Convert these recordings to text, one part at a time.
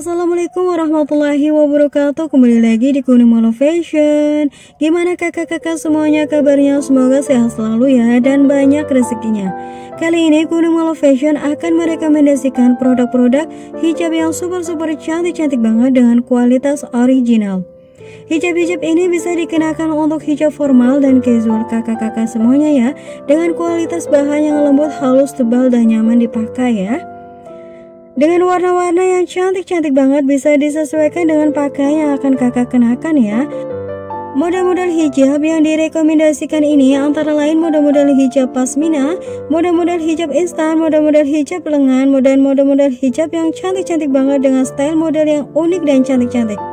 Assalamualaikum warahmatullahi wabarakatuh. Kembali lagi di Kuning Molo Fashion. Gimana kakak-kakak semuanya kabarnya? Semoga sehat selalu ya Dan banyak rezekinya. Kali ini Kuning Molo Fashion akan merekomendasikan produk-produk hijab yang super-super cantik-cantik banget Dengan kualitas original. Hijab-hijab ini bisa dikenakan untuk hijab formal dan casual kakak-kakak semuanya ya. Dengan kualitas bahan yang lembut, halus, tebal, dan nyaman dipakai ya dengan warna-warna yang cantik-cantik banget bisa disesuaikan dengan pakaian yang akan kakak kenakan ya. Model-model hijab yang direkomendasikan ini antara lain model-model hijab pasmina, model-model hijab instan, model-model hijab lengan, model-model hijab yang cantik-cantik banget dengan style model yang unik dan cantik-cantik.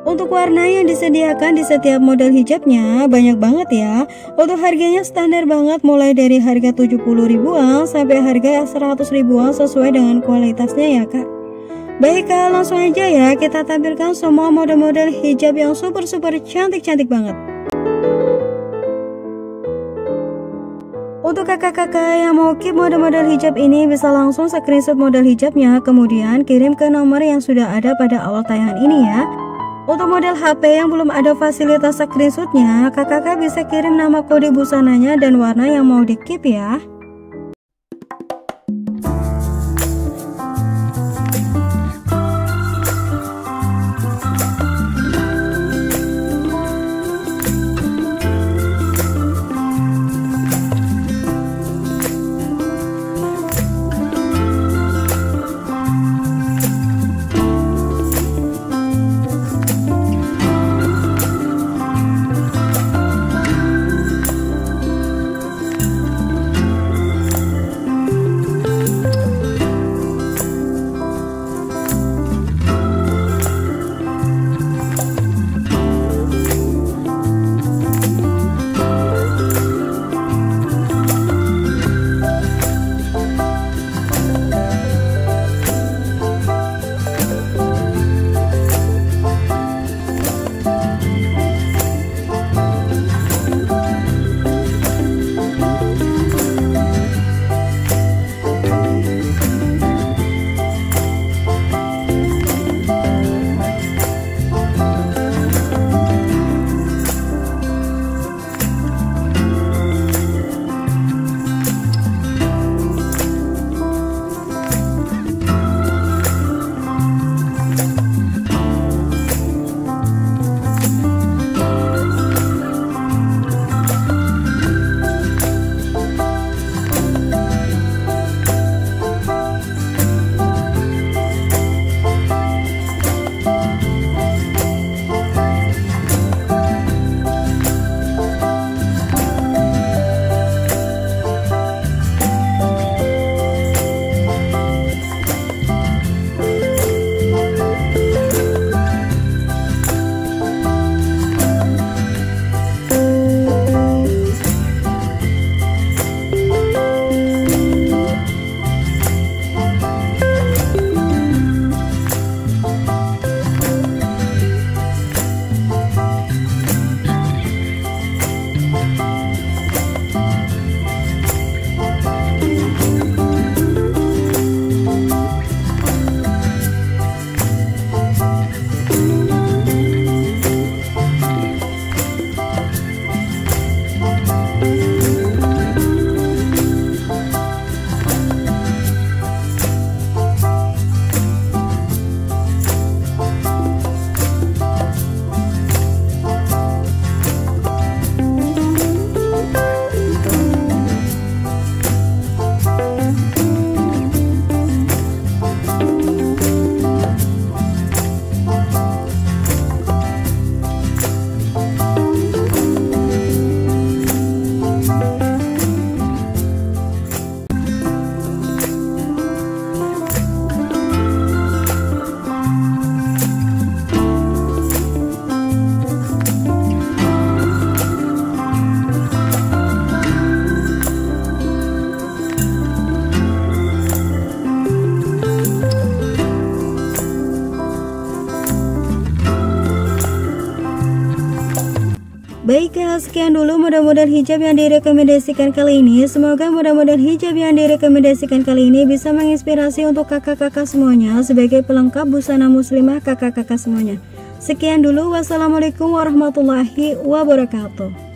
Untuk warna yang disediakan di setiap model hijabnya banyak banget ya. Untuk harganya standar banget mulai dari harga 70 ribuan sampai harga 100 ribuan sesuai dengan kualitasnya ya kak. Baik kak langsung aja ya kita tampilkan semua model-model hijab yang super-super cantik-cantik banget. Untuk kakak-kakak yang mau keep model-model hijab ini bisa langsung screenshot model hijabnya kemudian kirim ke nomor yang sudah ada pada awal tayangan ini ya. Untuk model HP yang belum ada fasilitas screenshotnya, kakak-kakak bisa kirim nama kode busananya dan warna yang mau di keep. Baik ya, sekian dulu mudah-mudahan hijab yang direkomendasikan kali ini. Semoga mudah-mudahan hijab yang direkomendasikan kali ini bisa menginspirasi untuk kakak-kakak semuanya Sebagai pelengkap busana muslimah kakak-kakak semuanya. Sekian dulu, wassalamualaikum warahmatullahi wabarakatuh